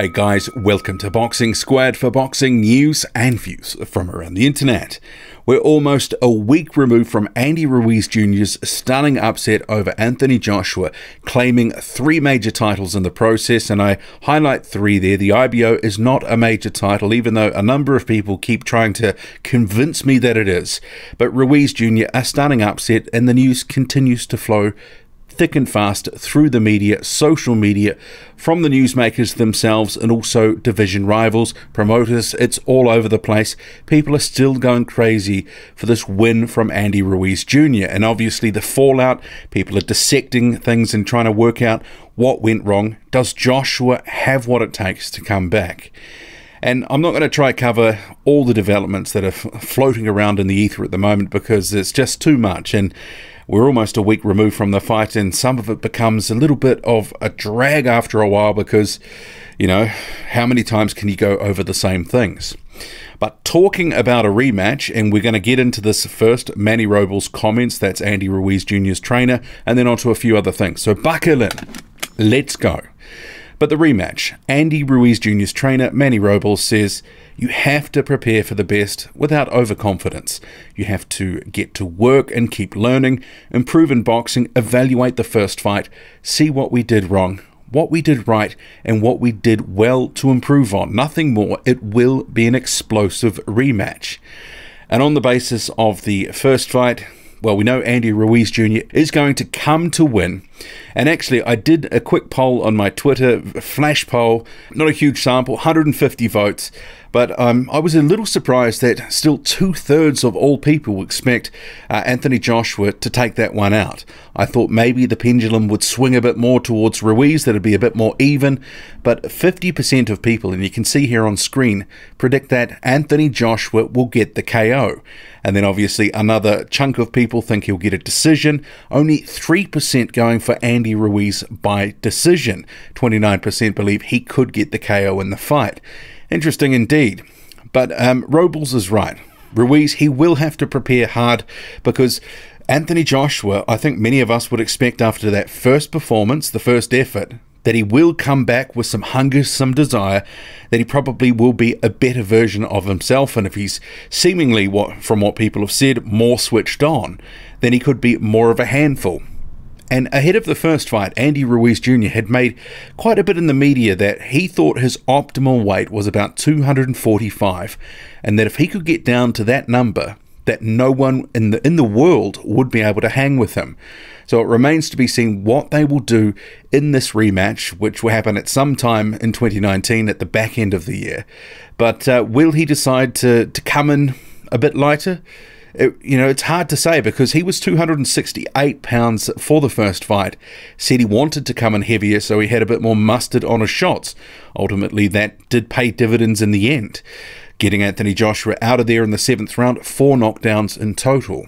Hey guys, welcome to Boxing Squared for boxing news and views from around the internet. We're almost a week removed from Andy Ruiz Jr.'s stunning upset over Anthony Joshua, claiming three major titles in the process, and I highlight three there. The IBO is not a major title, even though a number of people keep trying to convince me that it is. But Ruiz Jr., a stunning upset, and the news continues to flow thick and fast through the media, social media, from the newsmakers themselves, and also division rivals, promoters. It's all over the place. People are still going crazy for this win from Andy Ruiz Jr. And obviously, the fallout, people are dissecting things and trying to work out what went wrong. Does Joshua have what it takes to come back? And I'm not going to try to cover all the developments that are floating around in the ether at the moment because it's just too much. And we're almost a week removed from the fight, and some of it becomes a little bit of a drag after a while because, you know, how many times can you go over the same things? But talking about a rematch, and we're going to get into this first, Manny Robles' comments, that's Andy Ruiz Jr.'s trainer, and then on to a few other things. So buckle in. Let's go. But the rematch, Andy Ruiz Jr.'s trainer, Manny Robles, says you have to prepare for the best without overconfidence. You have to get to work and keep learning, improve in boxing, evaluate the first fight, see what we did wrong, what we did right, and what we did well to improve on. Nothing more. It will be an explosive rematch. And on the basis of the first fight, well, we know Andy Ruiz Jr. is going to come to win. And actually, I did a quick poll on my Twitter, flash poll, not a huge sample, 150 votes. But um, I was a little surprised that still two thirds of all people expect uh, Anthony Joshua to take that one out. I thought maybe the pendulum would swing a bit more towards Ruiz, that'd be a bit more even. But 50% of people, and you can see here on screen, predict that Anthony Joshua will get the KO. And then obviously another chunk of people think he'll get a decision. Only 3% going for Andy Ruiz by decision. 29% believe he could get the KO in the fight. Interesting indeed. But um, Robles is right. Ruiz, he will have to prepare hard because Anthony Joshua, I think many of us would expect after that first performance, the first effort, that he will come back with some hunger, some desire, that he probably will be a better version of himself. And if he's seemingly, what from what people have said, more switched on, then he could be more of a handful. And ahead of the first fight, Andy Ruiz Jr. had made quite a bit in the media that he thought his optimal weight was about 245, and that if he could get down to that number, that no one in the in the world would be able to hang with him. So it remains to be seen what they will do in this rematch, which will happen at some time in 2019 at the back end of the year. But uh, will he decide to to come in a bit lighter? It, you know, it's hard to say because he was 268 pounds for the first fight. Said he wanted to come in heavier so he had a bit more mustard on his shots. Ultimately, that did pay dividends in the end, getting Anthony Joshua out of there in the seventh round, four knockdowns in total.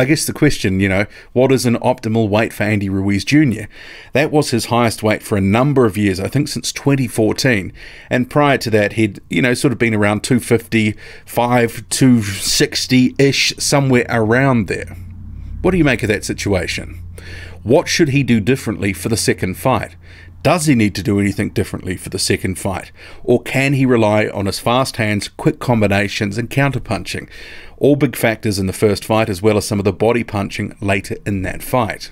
I guess the question, you know, what is an optimal weight for Andy Ruiz Jr.? That was his highest weight for a number of years, I think since 2014. And prior to that, he'd, you know, sort of been around 255, 260 ish, somewhere around there. What do you make of that situation? What should he do differently for the second fight? Does he need to do anything differently for the second fight? Or can he rely on his fast hands, quick combinations, and counterpunching? All big factors in the first fight, as well as some of the body punching later in that fight.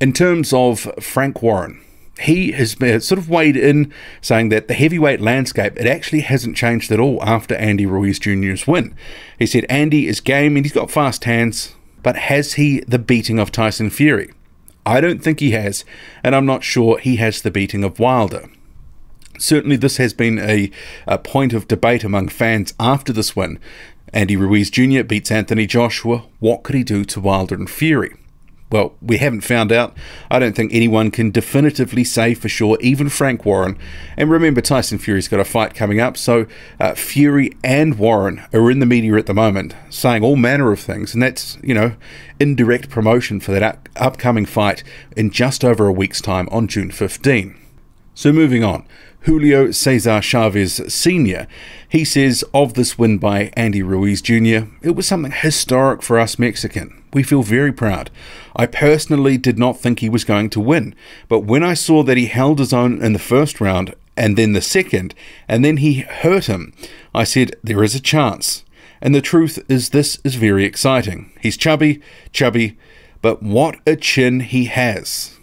In terms of Frank Warren, he has sort of weighed in saying that the heavyweight landscape it actually hasn't changed at all after Andy Ruiz Jr.'s win. He said Andy is game and he's got fast hands, but has he the beating of Tyson Fury? I don't think he has, and I'm not sure he has the beating of Wilder. Certainly, this has been a, a point of debate among fans after this win. Andy Ruiz Jr. beats Anthony Joshua. What could he do to Wilder and Fury? Well, we haven't found out. I don't think anyone can definitively say for sure, even Frank Warren. And remember, Tyson Fury's got a fight coming up, so uh, Fury and Warren are in the media at the moment saying all manner of things, and that's, you know, indirect promotion for that up- upcoming fight in just over a week's time on June 15. So moving on. Julio Cesar Chavez Sr. He says of this win by Andy Ruiz Jr., it was something historic for us Mexican. We feel very proud. I personally did not think he was going to win, but when I saw that he held his own in the first round and then the second, and then he hurt him. I said, There is a chance. And the truth is, this is very exciting. He's chubby, chubby, but what a chin he has.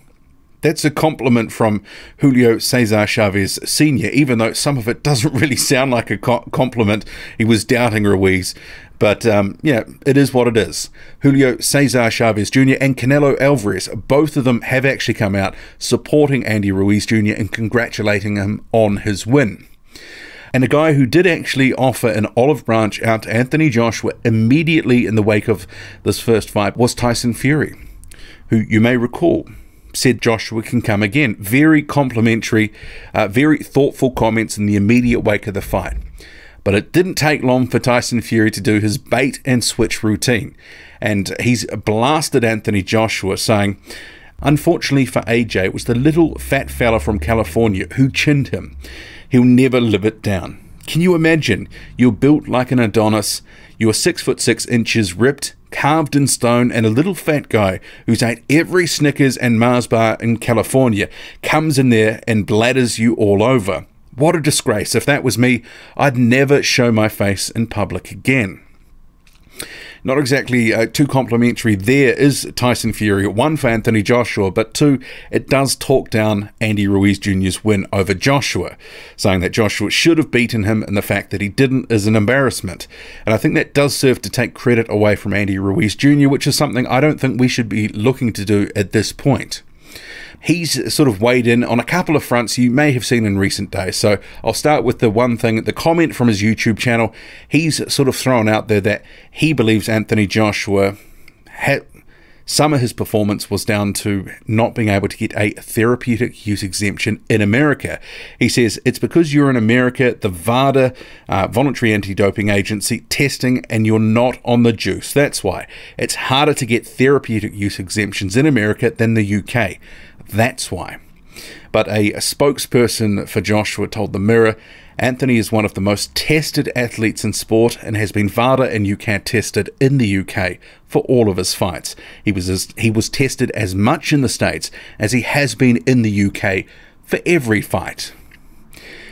That's a compliment from Julio Cesar Chavez Sr., even though some of it doesn't really sound like a compliment. He was doubting Ruiz. But um, yeah, it is what it is. Julio Cesar Chavez Jr. and Canelo Alvarez, both of them have actually come out supporting Andy Ruiz Jr. and congratulating him on his win. And a guy who did actually offer an olive branch out to Anthony Joshua immediately in the wake of this first fight was Tyson Fury, who you may recall said Joshua can come again. Very complimentary, uh, very thoughtful comments in the immediate wake of the fight. But it didn't take long for Tyson Fury to do his bait and switch routine. And he's blasted Anthony Joshua, saying, Unfortunately for AJ, it was the little fat fella from California who chinned him. He'll never live it down. Can you imagine? You're built like an Adonis. You're six foot six inches, ripped, carved in stone, and a little fat guy who's ate every Snickers and Mars bar in California comes in there and bladders you all over. What a disgrace. If that was me, I'd never show my face in public again. Not exactly uh, too complimentary there is Tyson Fury. One for Anthony Joshua, but two, it does talk down Andy Ruiz Jr.'s win over Joshua, saying that Joshua should have beaten him and the fact that he didn't is an embarrassment. And I think that does serve to take credit away from Andy Ruiz Jr., which is something I don't think we should be looking to do at this point he's sort of weighed in on a couple of fronts you may have seen in recent days. So I'll start with the one thing the comment from his YouTube channel. He's sort of thrown out there that he believes Anthony Joshua. Some of his performance was down to not being able to get a therapeutic use exemption in America. He says it's because you're in America, the VADA, uh, Voluntary Anti Doping Agency, testing, and you're not on the juice. That's why. It's harder to get therapeutic use exemptions in America than the UK. That's why. But a, a spokesperson for Joshua told the Mirror Anthony is one of the most tested athletes in sport and has been VADA and UKAD tested in the UK for all of his fights. He was as, he was tested as much in the States as he has been in the UK for every fight.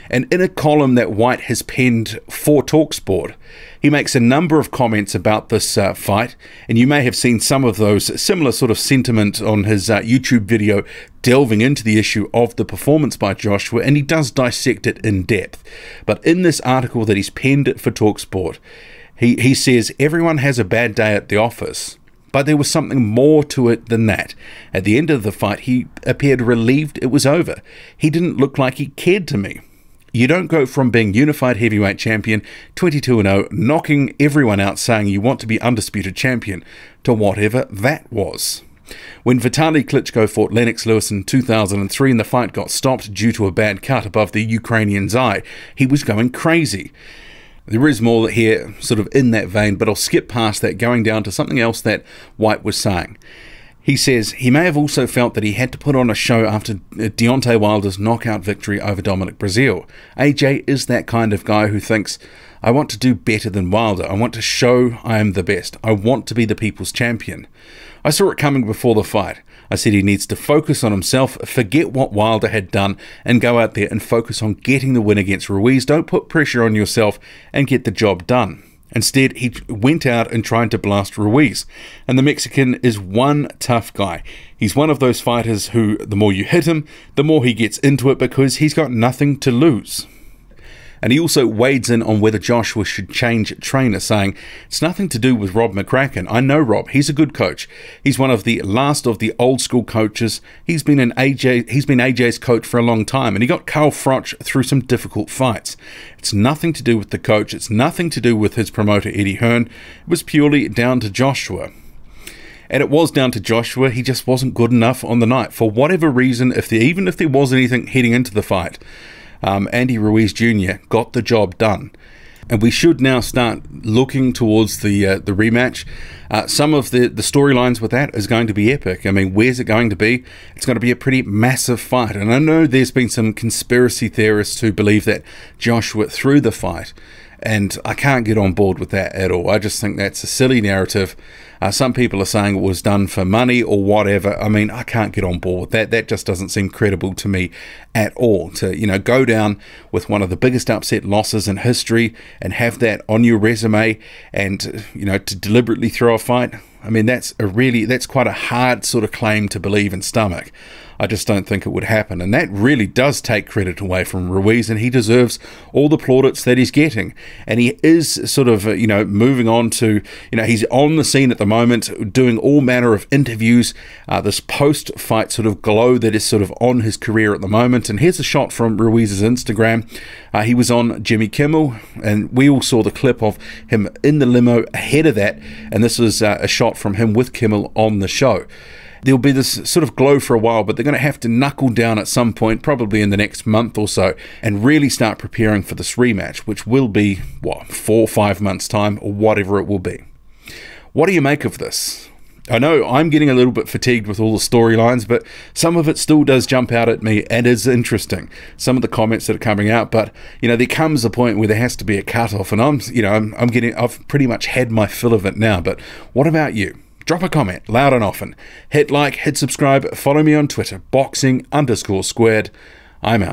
And in a column that White has penned for Talksport, he makes a number of comments about this uh, fight, and you may have seen some of those similar sort of sentiment on his uh, YouTube video delving into the issue of the performance by Joshua, and he does dissect it in depth. But in this article that he's penned for Talksport, he, he says everyone has a bad day at the office. But there was something more to it than that. At the end of the fight, he appeared relieved it was over. He didn't look like he cared to me. You don't go from being unified heavyweight champion, 22 0, knocking everyone out saying you want to be undisputed champion, to whatever that was. When Vitaly Klitschko fought Lennox Lewis in 2003 and the fight got stopped due to a bad cut above the Ukrainian's eye, he was going crazy. There is more here, sort of in that vein, but I'll skip past that, going down to something else that White was saying. He says he may have also felt that he had to put on a show after Deontay Wilder's knockout victory over Dominic Breazeale. AJ is that kind of guy who thinks, I want to do better than Wilder. I want to show I am the best. I want to be the people's champion. I saw it coming before the fight. I said he needs to focus on himself, forget what Wilder had done, and go out there and focus on getting the win against Ruiz. Don't put pressure on yourself and get the job done. Instead, he went out and tried to blast Ruiz. And the Mexican is one tough guy. He's one of those fighters who, the more you hit him, the more he gets into it because he's got nothing to lose. And he also wades in on whether Joshua should change trainer, saying, It's nothing to do with Rob McCracken. I know Rob. He's a good coach. He's one of the last of the old school coaches. He's been an AJ he's been AJ's coach for a long time, and he got Carl Froch through some difficult fights. It's nothing to do with the coach, it's nothing to do with his promoter Eddie Hearn. It was purely down to Joshua. And it was down to Joshua. He just wasn't good enough on the night. For whatever reason, if even if there was anything heading into the fight, um, Andy Ruiz Jr. got the job done. And we should now start looking towards the uh, the rematch. Uh, some of the, the storylines with that is going to be epic. I mean, where's it going to be? It's going to be a pretty massive fight. And I know there's been some conspiracy theorists who believe that Joshua threw the fight And I can't get on board with that at all. I just think that's a silly narrative. Uh, some people are saying it was done for money or whatever. I mean, I can't get on board with that. That just doesn't seem credible to me at all. To you know go down with one of the biggest upset losses in history and have that on your resume, and you know to deliberately throw a fight. I mean, that's a really that's quite a hard sort of claim to believe and stomach. I just don't think it would happen. And that really does take credit away from Ruiz, and he deserves all the plaudits that he's getting. And he is sort of, uh, you know, moving on to, you know, he's on the scene at the moment, doing all manner of interviews, uh, this post fight sort of glow that is sort of on his career at the moment. And here's a shot from Ruiz's Instagram. Uh, he was on Jimmy Kimmel, and we all saw the clip of him in the limo ahead of that. And this was uh, a shot from him with Kimmel on the show there'll be this sort of glow for a while, but they're going to have to knuckle down at some point, probably in the next month or so, and really start preparing for this rematch, which will be, what, four or five months' time, or whatever it will be. What do you make of this? I know I'm getting a little bit fatigued with all the storylines, but some of it still does jump out at me and is interesting. Some of the comments that are coming out, but you know, there comes a point where there has to be a cutoff, and I'm, you know, I'm, I'm getting, I've pretty much had my fill of it now. But what about you? drop a comment loud and often. Hit like, hit subscribe, follow me on Twitter, boxing underscore squared. I'm out.